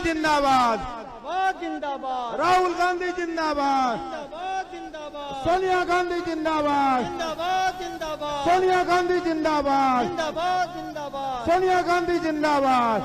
जिंदाबाद। जिंदाबाद जिंदाबाद। राहुल गांधी जिंदाबाद। जिंदाबाद जिंदाबाद। सोनिया गांधी जिंदाबाद। जिंदाबाद जिंदाबाद। सोनिया गांधी जिंदाबाद। जिंदाबाद जिंदाबाद। सोनिया गांधी जिंदाबाद।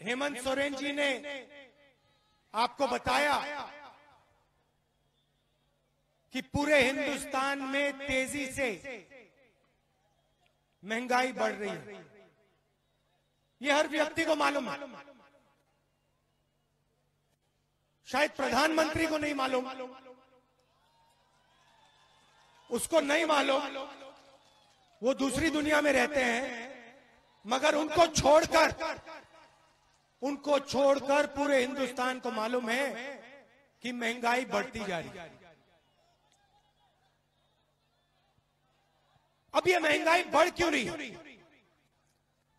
हेमंत सोरेन जी ने आपको बताया कि पूरे हिंदुस्तान में तेज़ी से महँगाई बढ़ रही है। ये हर व्यक्ति को मालूम है। शायद प्रधानमंत्री को नहीं मालूम। उसको नहीं मालूम। वो दूसरी दुनिया में रहते हैं, मगर उनको छोड़कर उनको छोड़कर पूरे हिंदुस्तान को मालूम है कि महँगाई बढ़ती जा रही है। अब ये महँगाई बढ़ क्यों रही? है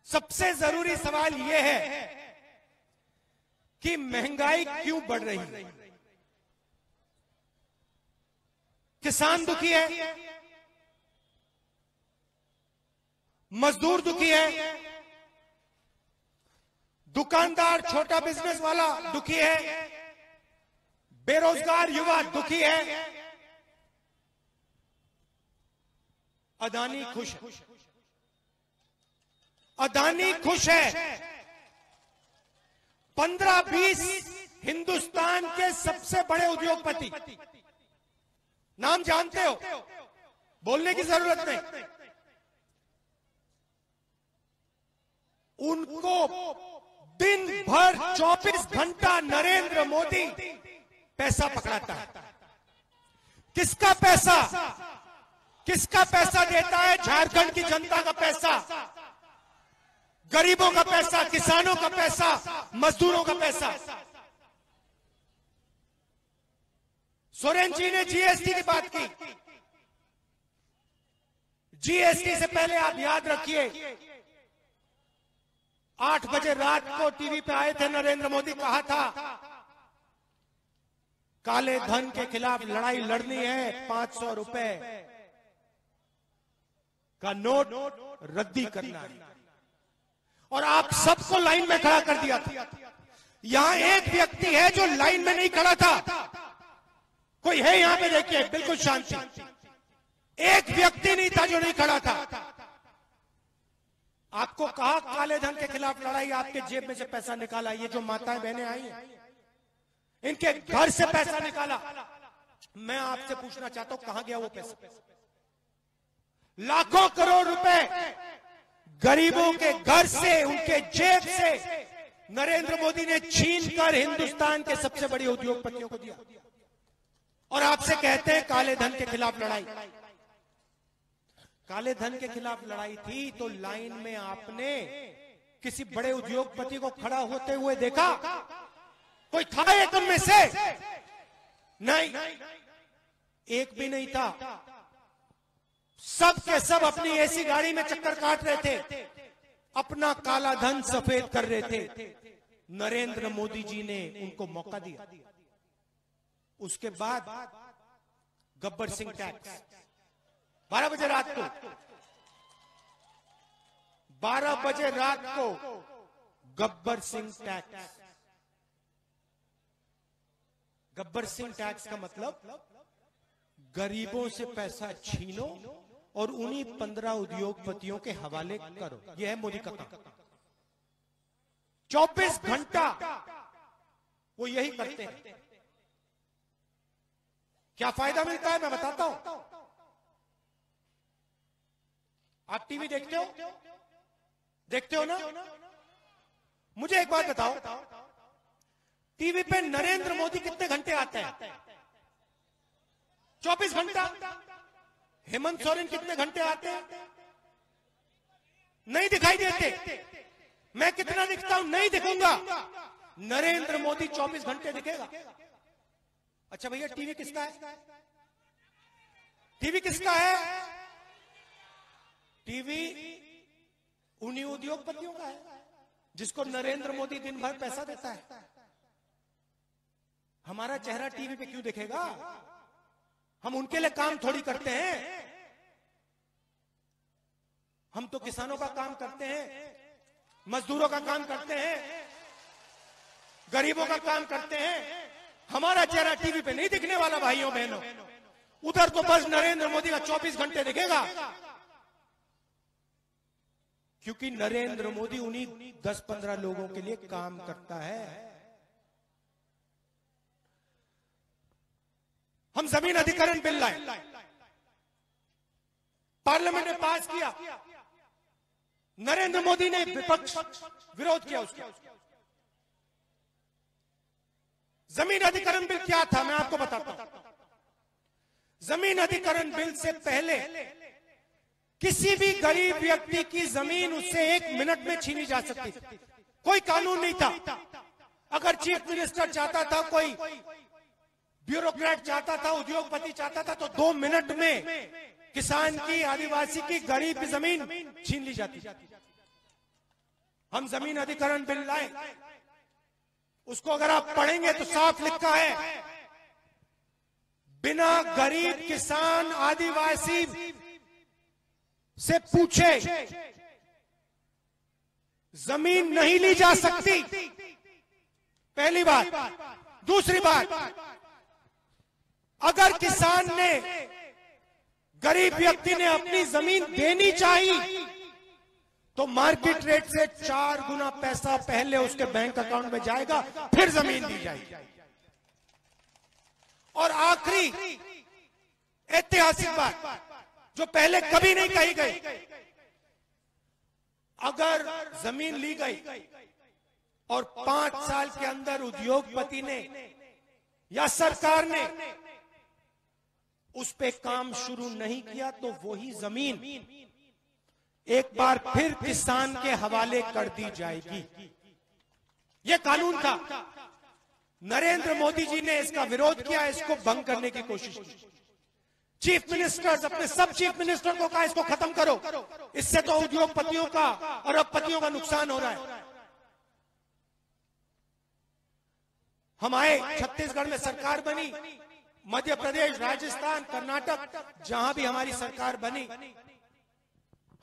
सबसे ज़रूरी सवाल यह है कि महँगाई क्यों बढ़ रही है? किसान दुखी है? मजदूर दुखी है? दुकानदार छोटा बिज़नेस वाला दुखी है? बेरोजगार युवा दुखी है? अदानी खुश अदानी खुश है। पंद्रह बीस हिंदुस्तान के सबसे बड़े उद्योगपति। नाम जानते हो? बोलने की ज़रूरत नहीं। उनको दिन भर 24 घंटा नरेंद्र मोदी पैसा पकड़ाता है। किसका पैसा? किसका पैसा देता है? झारखंड की जनता का पैसा। गरीबों का पैसा, किसानों का पैसा, मजदूरों का पैसा। सोरेन जी ने जीएसटी की बात की। जीएसटी से पहले आप याद रखिए, आठ बजे रात को टीवी पे आए थे, नरेंद्र मोदी कहा था, काले धन के खिलाफ लड़ाई लड़नी है, पाँच सौ रुपए। का नोट रद्दी करना है। और आप सबको लाइन में खड़ा कर दिया था। यहाँ एक व्यक्ति है जो लाइन में नहीं खड़ा था। कोई है यहाँ पे देखिए, बिल्कुल शांति। एक व्यक्ति नहीं था जो नहीं खड़ा था। आपको कहा काले धन के खिलाफ लड़ाई, आपके जेब में से पैसा निकाला, ये जो माताएँ बहनें आई इनके घर से पैसा निकाला। मैं आपसे पूछना चाहता हूँ, कहाँ गया वो पैसा? लाखों करोड़ रुपए गरीबों के घर से, उनके जेब से नरेंद्र मोदी ने छीन कर हिंदुस्तान के सबसे बड़े उद्योगपतियों को दिया। और आपसे कहते हैं, काले धन के खिलाफ लड़ाई। काले धन के खिलाफ लड़ाई थी तो लाइन में आपने किसी बड़े उद्योगपति को खड़ा होते हुए देखा। कोई था एक में से? नहीं। एक भी नहीं था। सब के सब अपनी ऐसी गाड़ी में चक्कर काट रहे थे। अपना काला धन सफ़ेद कर रहे थे। नरेंद्र मोदी जी ने उनको मौका दिया। उसके बाद गब्बर सिंह टैक्स। बारह बजे रात को। बारह बजे रात को गब्बर सिंह टैक्स। गब्बर सिंह टैक्स का मतलब गरीबों से पैसा छीनो और उन्हीं पंद्रह उद्योगपतियों के हवाले करो। यह है मोदी का चौबीस घंटा वो यही करते हैं। क्या फ़ायदा मिलता है? मैं बताता हूँ। आप टीवी देखते हो? देखते हो ना? मुझे एक बात बताओ। टीवी पे नरेंद्र मोदी कितने घंटे आते हैं? चौबीस घंटा। हेमंत सोरेन कितने घंटे आते हैं? नहीं दिखाई देते। मैं कितना दिखता हूँ? नहीं दिखूँगा। नरेंद्र मोदी 24 घंटे दिखेगा। अच्छा भैया, टीवी किसका है? टीवी किसका है? टीवी उन्हीं उद्योगपतियों का है, जिसको नरेंद्र मोदी दिन भर पैसा देता है। हमारा चेहरा टीवी पे क्यों दिखेगा? हम उनके लिए काम थोड़ी करते हैं। हम तो किसानों का काम करते हैं, मजदूरों का काम करते हैं, गरीबों का काम करते हैं। हमारा चेहरा टीवी पे नहीं दिखने वाला, भाइयों बहनों। उधर तो बस नरेंद्र मोदी का 24 घंटे दिखेगा। क्योंकि नरेंद्र मोदी उन्हीं 10-15 लोगों के लिए काम करता है। हम ज़मीन अधिकरण बिल लाए। पार्लियामेंट ने पास किया। नरेंद्र मोदी ने विपक्ष विरोध किया उसका। ज़मीन अधिकरण बिल क्या था? मैं आपको बताता हूँ। ज़मीन अधिकरण बिल से पहले किसी भी गरीब व्यक्ति की ज़मीन उससे एक मिनट में छीनी जा सकती थी। कोई कानून नहीं था। अगर चीफ मिनिस्टर चाहता था कोई ब्यूरोक्रेट चाहता था, उद्योगपति चाहता था तो दो मिनट में किसान की, आदिवासी की गरीब ज़मीन छीन ली जाती। हम ज़मीन अधिकरण बिल लाए। उसको अगर आप पढ़ेंगे तो साफ़ लिखा है, बिना गरीब किसान, आदिवासी से पूछे, ज़मीन नहीं ली जा सकती। पहली बात। दूसरी बात। अगर किसान ने गरीब व्यक्ति ने अपनी ज़मीन देनी चाहिए तो मार्केट रेट से चार गुना पैसा पहले उसके बैंक अकाउंट में जाएगा फिर ज़मीन दी जाएगी। और आखिरी ऐतिहासिक बात जो पहले कभी नहीं कही गई। अगर ज़मीन ली गई और पाँच साल के अंदर उद्योगपति ने या सरकार ने उस पे काम शुरू नहीं किया तो वही ज़मीन। एक बार फिर किसान के हवाले कर दी जाएगी। यह कानून था। नरेंद्र मोदी जी ने इसका विरोध किया इसको भंग करने की कोशिश की। चीफ मिनिस्टर्स अपने सब चीफ मिनिस्टर को कहा इसको खत्म करो। इससे तो उद्योगपतियों का और अरबपतियों का नुकसान हो रहा है। हम आए छत्तीसगढ़ में सरकार बनी। मध्य प्रदेश, राजस्थान, कर्नाटक, जहाँ भी हमारी सरकार बनी,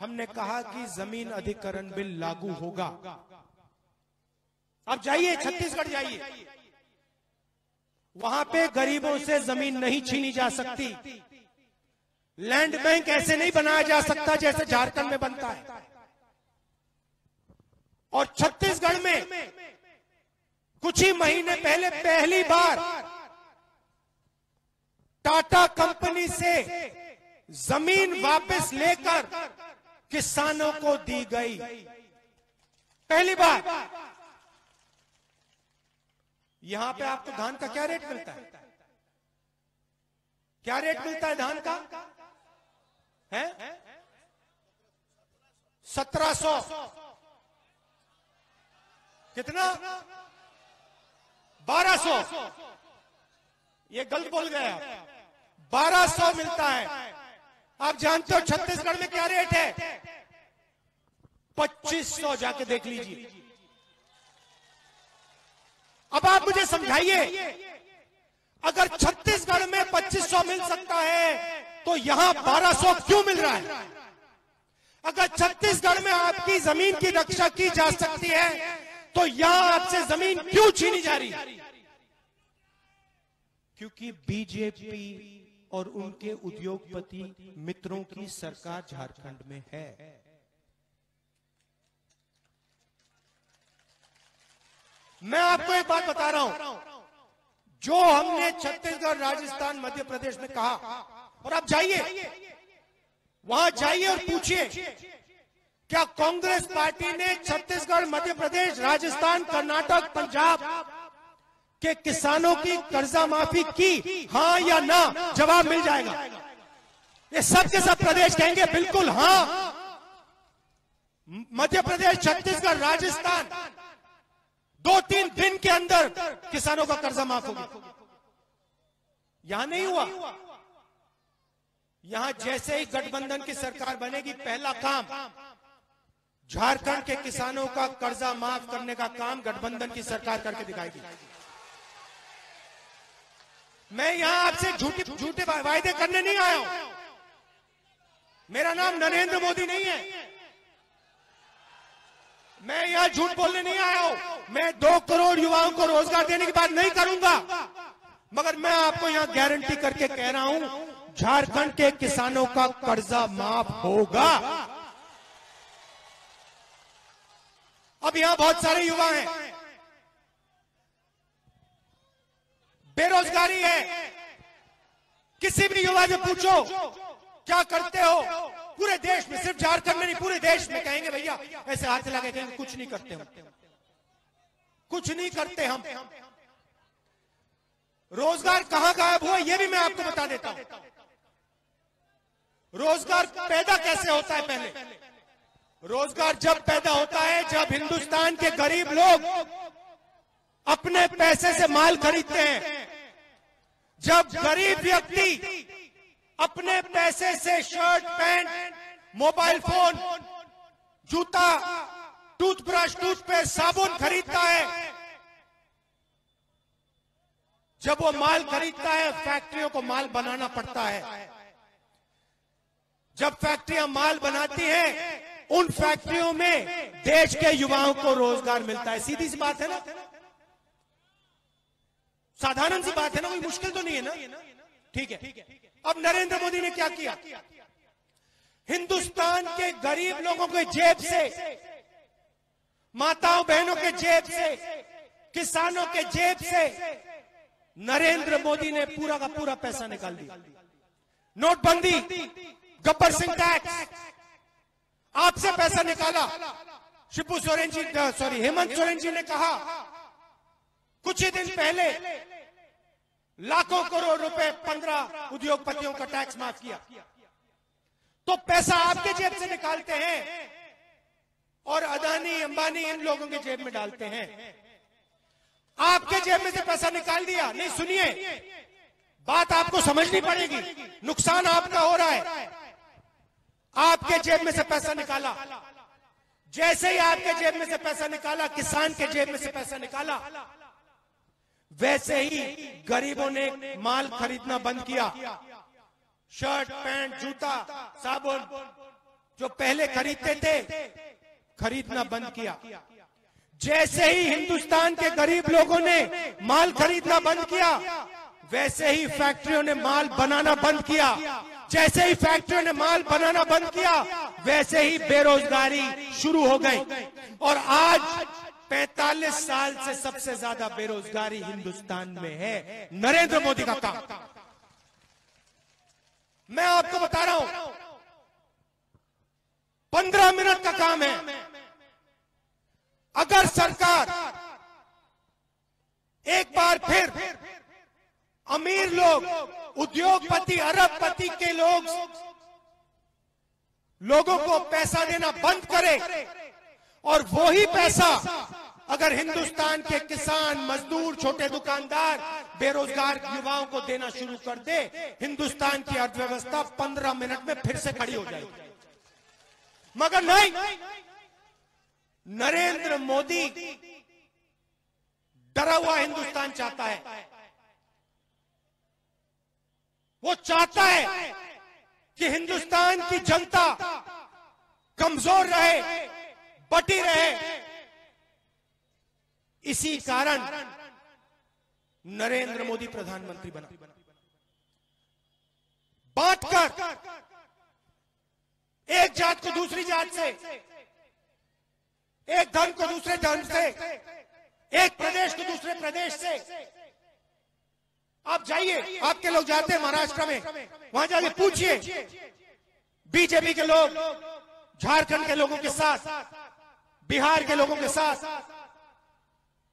हमने कहा कि ज़मीन अधिकरण बिल लागू होगा। अब जाइए, छत्तीसगढ़ जाइए। वहाँ पे गरीबों से ज़मीन नहीं छीनी जा सकती। लैंड बैंक ऐसे नहीं बनाया जा सकता जैसे झारखंड में बनता है। और छत्तीसगढ़ में कुछ ही महीने पहले पहली बार टाटा कंपनी से ज़मीन वापस लेकर किसानों को दी गई। पहली बार यहाँ पे आपको धान का क्या रेट मिलता है? क्या रेट मिलता है धान का? है? सत्रह सौ। कितना? बारह सौ। ये गलत बोल गया बारह सौ मिलता है। आप जानते हो छत्तीसगढ़ में क्या रेट है? पच्चीस सौ जाके देख लीजिए। अब आप मुझे समझाइए, अगर छत्तीसगढ़ में 2500 मिल सकता है तो यहाँ 1200 क्यों मिल रहा है? अगर छत्तीसगढ़ में आपकी ज़मीन की रक्षा की जा सकती है तो यहाँ आपसे ज़मीन क्यों छीनी जा रही? है क्योंकि बीजेपी और उनके उद्योगपति मित्रों की सरकार झारखंड में है। मैं आपको एक बात बता रहा हूँ। जो हमने छत्तीसगढ़, राजस्थान, मध्य प्रदेश में कहा, और आप जाइए। वहाँ जाइए और पूछिए, क्या कांग्रेस पार्टी ने छत्तीसगढ़, मध्य प्रदेश, राजस्थान, कर्नाटक, पंजाब के किसानों की कर्जा माफ़ी की हाँ या ना, जवाब मिल जाएगा। ये सब के सब प्रदेश कहेंगे, बिल्कुल हाँ। मध्य प्रदेश, छत्तीसगढ़, राजस्थान। दो तीन दिन के अंदर किसानों का कर्जा माफ़ होगा यहाँ नहीं हुआ। यहाँ जैसे ही गठबंधन की सरकार बनेगी, पहला काम झारखंड के किसानों का कर्जा माफ़ करने का काम गठबंधन की सरकार करके दिखाएगी मैं यहाँ आपसे झूठे झूठे वायदे करने नहीं आया हूँ। मेरा नाम नरेंद्र मोदी नहीं है। मैं यहाँ झूठ बोलने नहीं आया हूँ। मैं दो करोड़ युवाओं को रोज़गार देने की बात नहीं करूँगा। मगर मैं आपको यहाँ गारंटी करके कह रहा हूँ, झारखंड के किसानों का कर्जा माफ़ होगा। अब यहाँ बहुत सारे युवा हैं। बेरोजगारी है। किसी भी युवा से पूछो, क्या करते हो? पूरे देश में, सिर्फ़ झारखंड में नहीं, पूरे देश में कहेंगे, भैया, ऐसे हाथ लगा कहेंगे कुछ नहीं करते हम। कुछ नहीं करते हम। रोज़गार कहाँ गायब हुआ यह भी मैं आपको बता देता हूँ। रोज़गार पैदा कैसे होता है पहले? रोज़गार जब पैदा होता है, जब हिंदुस्तान के गरीब लोग अपने पैसे से माल खरीदते हैं। जब गरीब व्यक्ति अपने पैसे से शर्ट, पैंट, मोबाइल फ़ोन, जूता, टूथब्रश टूथपेस्ट साबुन खरीदता है, जब वो माल खरीदता है, फैक्ट्रियों को माल बनाना पड़ता है। जब फैक्ट्रियाँ माल बनाती हैं, उन फैक्ट्रियों में देश के युवाओं को रोज़गार मिलता है। सीधी सी बात है ना? साधारण सी बात है ना, कोई मुश्किल तो नहीं है ना? ठीक है। अब नरेंद्र मोदी ने क्या किया? हिंदुस्तान के गरीब लोगों के जेब से, माताओं बहनों के जेब से, किसानों के जेब से नरेंद्र मोदी ने पूरा का पूरा पैसा निकाल दिया। नोटबंदी, गब्बर सिंह टैक्स, आपसे पैसा निकाला। शिपू सोरेन जी सॉरी हेमंत सोरेन जी ने कहा कुछ ही दिन पहले लाखों करोड़ रुपए पंद्रह उद्योगपतियों का टैक्स माफ़ किया। तो पैसा आपके जेब से निकालते हैं और अदानी, अंबानी इन लोगों के जेब में डालते हैं। आपके जेब में से पैसा निकाल दिया। नहीं, सुनिए, बात आपको समझनी पड़ेगी। नुकसान आपका हो रहा है। आपके जेब में से पैसा निकाला। जैसे ही आपके जेब में से पैसा निकाला, किसान के जेब में से पैसा निकाला। वैसे ही गरीबों ने माल खरीदना बंद किया। शर्ट, पैंट, जूता, साबुन, जो पहले खरीदते थे, खरीदना बंद किया। जैसे ही हिंदुस्तान के गरीब लोगों ने माल खरीदना बंद किया, वैसे ही फैक्ट्रियों ने माल बनाना बंद किया। जैसे ही फैक्ट्रियों ने माल बनाना बंद किया, वैसे ही बेरोजगारी शुरू हो गई। और आज 45 साल से सबसे ज़्यादा बेरोजगारी हिंदुस्तान में है। नरेंद्र मोदी का काम। मैं आपको बता रहा हूँ, पंद्रह मिनट का काम है। अगर सरकार एक बार फिर अमीर लोग, उद्योगपति, अरबपति के लोग, लोगों को पैसा देना बंद करे और वो ही पैसा अगर हिंदुस्तान के किसान, मजदूर, छोटे दुकानदार बेरोजगार युवाओं को देना शुरू कर दे, हिंदुस्तान की अर्थव्यवस्था पंद्रह मिनट में फिर से खड़ी हो जाएगी। मगर नहीं, नरेंद्र मोदी डरा हुआ हिंदुस्तान चाहता है। वो चाहता है कि हिंदुस्तान की जनता कमज़ोर रहे, बटी रहे इसी कारण नरेंद्र मोदी प्रधानमंत्री बना। बांटकर एक जात को दूसरी जात से एक धर्म को दूसरे धर्म से एक प्रदेश को दूसरे प्रदेश से। आप जाइए आपके लोग जाते हैं महाराष्ट्र में। वहाँ जाके पूछिए। बीजेपी के लोग झारखंड के लोगों के साथ बिहार के लोगों के साथ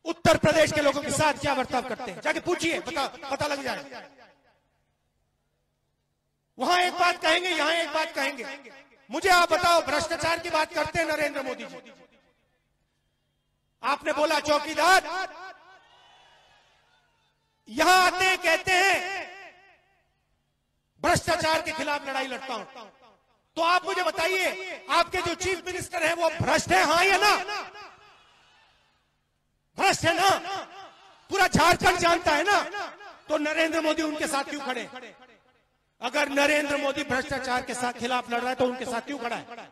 उत्तर प्रदेश के लोगों के साथ क्या बर्ताव करते हैं? जाके पूछिए पता पता लग जाए। वहाँ एक बात कहेंगे, यहाँ एक बात कहेंगे। मुझे आप बताओ, भ्रष्टाचार की बात करते हैं नरेंद्र मोदी जी। आपने बोला, चौकीदार। यहाँ आते हैं, कहते हैं, भ्रष्टाचार के खिलाफ लड़ाई लड़ता हूँ। तो आप मुझे बताइए, आपके जो चीफ मिनिस्टर हैं, वो भ्रष्ट है हाँ या ना? भ्रष्ट है ना? पूरा झारखंड जानता है ना? तो नरेंद्र मोदी उनके साथ क्यों खड़े? अगर नरेंद्र मोदी भ्रष्टाचार के साथ खिलाफ लड़ रहा है तो उनके साथ क्यों खड़ा है?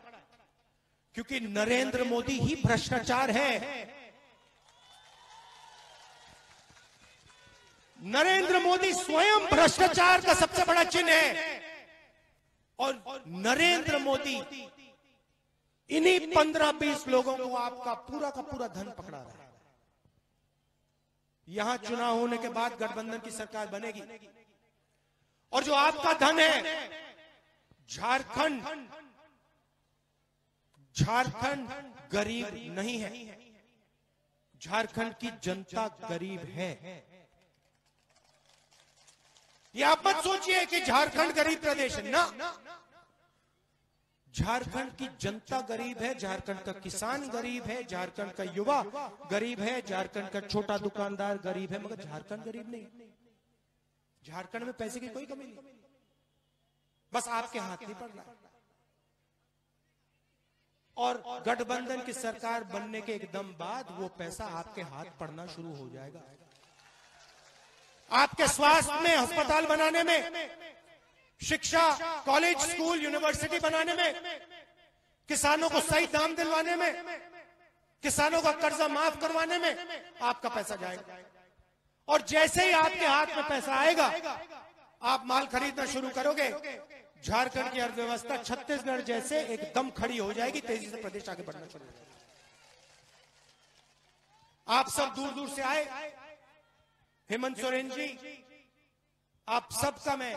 क्योंकि नरेंद्र मोदी ही भ्रष्टाचार है। नरेंद्र मोदी स्वयं भ्रष्टाचार का सबसे बड़ा चिन्ह है। और नरेंद्र मोदी इन्हीं पंद्रह बीस लोगों को आपका पूरा का पूरा धन पकड़ा रहा है। यहाँ चुनाव होने के बाद गठबंधन की सरकार बनेगी। और जो आपका धन है झारखंड। झारखंड गरीब नहीं है। झारखंड की जनता गरीब है। ये आप मत सोचिए कि झारखंड गरीब प्रदेश है। ना। झारखंड की जनता गरीब है, झारखंड का किसान गरीब है, झारखंड का युवा गरीब है, झारखंड का छोटा दुकानदार गरीब है, मगर झारखंड गरीब नहीं। झारखंड में पैसे की कोई कमी नहीं। बस आपके हाथ नहीं पड़ रहा और गठबंधन की सरकार बनने के एकदम बाद वो पैसा आपके हाथ पड़ना शुरू हो जाएगा। आपके स्वास्थ्य में, अस्पताल बनाने में शिक्षा कॉलेज, स्कूल, यूनिवर्सिटी बनाने में, किसानों को सही दाम दिलवाने में, किसानों का कर्जा माफ़ करवाने में आपका पैसा जाएगा। और जैसे ही आपके हाथ में पैसा आएगा, आप माल खरीदना शुरू करोगे। झारखंड की अर्थव्यवस्था छत्तीसगढ़ जैसे एकदम खड़ी हो जाएगी, तेज़ी से प्रदेश आगे बढ़ना शुरू आप सब दूर दूर से आए। हेमंत सोरेन जी, आप सबका मैं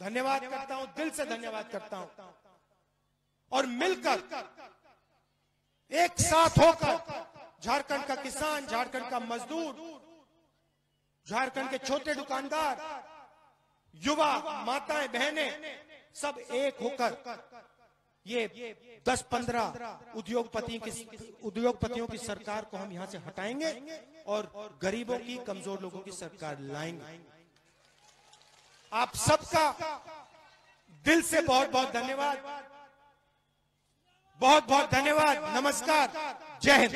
धन्यवाद करता हूँ, दिल से धन्यवाद करता हूँ। और मिलकर, एक साथ होकर, झारखंड का किसान, झारखंड का मजदूर, झारखंड के छोटे दुकानदार, युवा, माताएँ, बहनें, सब एक होकर, ये 10-15 उद्योगपतियों की उद्योगपतियों की सरकार को हम यहाँ से हटाएँगे और गरीबों की, कमज़ोर लोगों की सरकार लाएँगे। आप सबका दिल से बहुत बहुत धन्यवाद। बहुत बहुत धन्यवाद। नमस्कार। जय हिंद।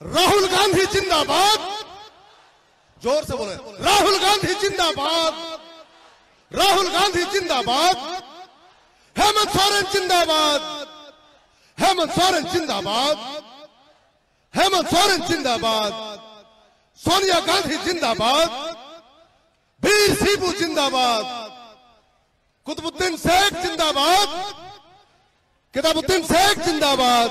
राहुल गांधी जिंदाबाद। ज़ोर से बोले। राहुल गांधी जिंदाबाद। राहुल गांधी जिंदाबाद। हेमंत सोरेन जिंदाबाद। हेमंत सोरेन जिंदाबाद। हेमंत सोरेन जिंदाबाद। सोनिया गांधी जिंदाबाद। वीर सीबू जिंदाबाद। कुतुबुद्दीन शेख जिंदाबाद। किताबुद्दीन शेख जिंदाबाद।